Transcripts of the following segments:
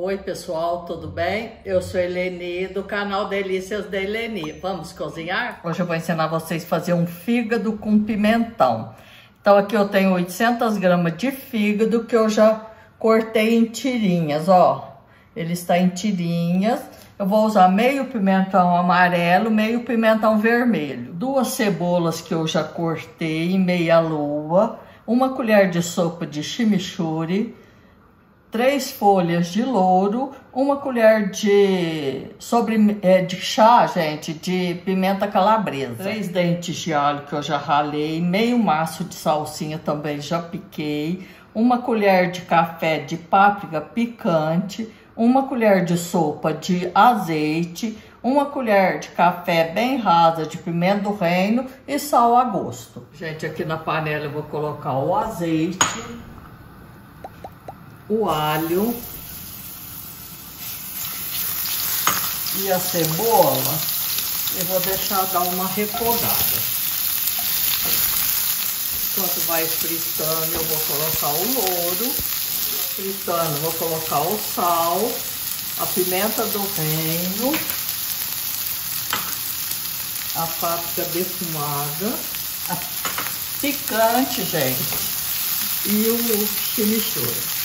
Oi pessoal, tudo bem? Eu sou Eleni do canal Delícias da Eleni. Vamos cozinhar? Hoje eu vou ensinar vocês a fazer um fígado com pimentão. Então aqui eu tenho 800 gramas de fígado que eu já cortei em tirinhas, ó. Ele está em tirinhas. Eu vou usar meio pimentão amarelo, meio pimentão vermelho. Duas cebolas que eu já cortei em meia lua. Uma colher de sopa de chimichurri três folhas de louro, uma colher de, sobre, é, de chá, gente, de pimenta calabresa, três dentes de alho que eu já ralei, meio maço de salsinha também já piquei, uma colher de café de páprica picante, uma colher de sopa de azeite, uma colher de café bem rasa de pimenta do reino e sal a gosto. Gente, aqui na panela eu vou colocar o azeite, o alho e a cebola, eu vou deixar dar uma refogada. Enquanto vai fritando, eu vou colocar o louro. Fritando, vou colocar o sal, a pimenta do reino, a páprica defumada, a picante, gente, e o chimichurri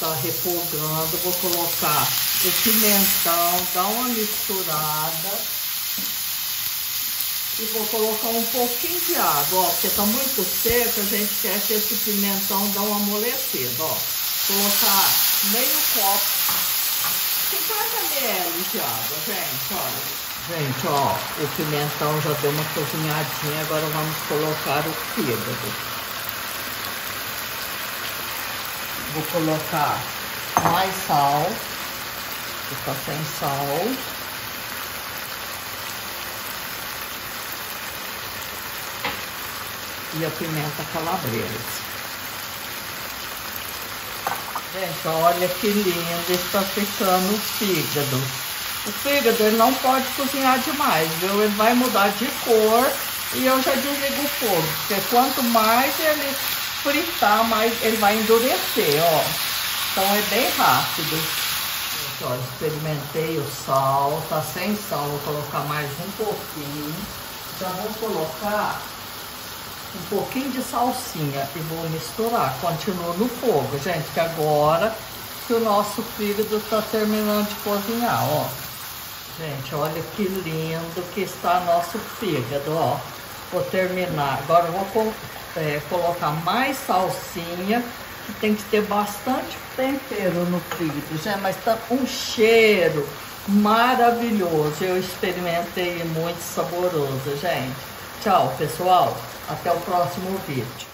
tá refogando, vou colocar o pimentão, dar uma misturada. E vou colocar um pouquinho de água, ó, porque tá muito seco, a gente quer que esse pimentão dê uma amolecida, ó. Colocar meio copo, 50 ml de água, gente, olha. Gente, ó, o pimentão já deu uma cozinhadinha, agora vamos colocar o fígado. Vou colocar mais sal, fica sem sal. E a pimenta calabresa. Gente, olha que lindo está ficando o fígado. O fígado ele não pode cozinhar demais, viu? Ele vai mudar de cor e eu já desligo o fogo, porque quanto mais ele fritar, mas ele vai endurecer, ó. Então é bem rápido. Gente, ó, experimentei o sal, tá sem sal, vou colocar mais um pouquinho. Já vou colocar um pouquinho de salsinha e vou misturar. Continua no fogo, gente, que agora que o nosso fígado tá terminando de cozinhar, ó. Gente, olha que lindo que está nosso fígado, ó. Vou terminar. Agora eu vou é, colocar mais salsinha, que tem que ter bastante tempero no fígado, já, mas tá um cheiro maravilhoso. Eu experimentei muito saboroso, gente. Tchau, pessoal. Até o próximo vídeo.